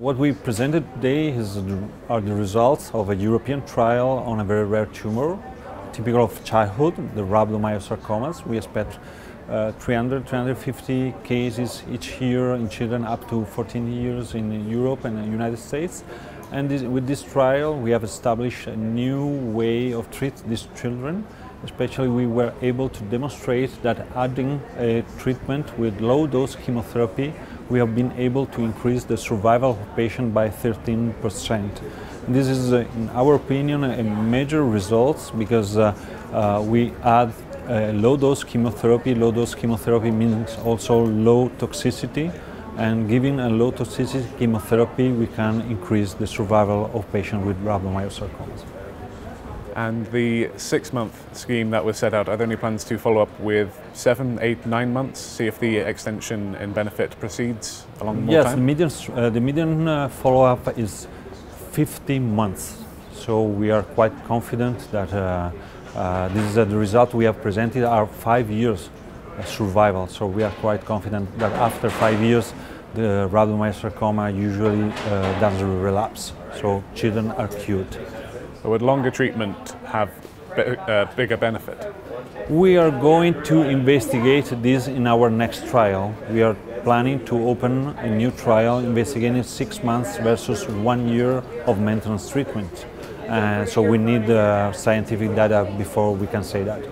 What we presented today is, are the results of a European trial on a very rare tumor, typical of childhood, the rhabdomyosarcomas. We expect uh, 300, 350 cases each year in children up to 14 years in Europe and the United States. And this, with this trial, we have established a new way of treat these children. Especially, we were able to demonstrate that adding a treatment with low-dose chemotherapy we have been able to increase the survival of patient by 13%. This is, uh, in our opinion, a major result because uh, uh, we add low-dose chemotherapy. Low-dose chemotherapy means also low toxicity and giving a low toxicity chemotherapy we can increase the survival of patients with rhabdomyosarcomas. And the six-month scheme that was set out, are there any plans to follow up with seven, eight, nine months, see if the extension in benefit proceeds along more yes, time? the median, uh, the median uh, follow-up is 15 months. So we are quite confident that uh, uh this is uh, the result we have presented are five years survival. So we are quite confident that after five years, the rhabdomyosarcoma usually uh, doesn't relapse. So children are cured. Would longer treatment have uh, bigger benefit? We are going to investigate this in our next trial. We are planning to open a new trial investigating six months versus one year of maintenance treatment. Uh, so we need uh, scientific data before we can say that.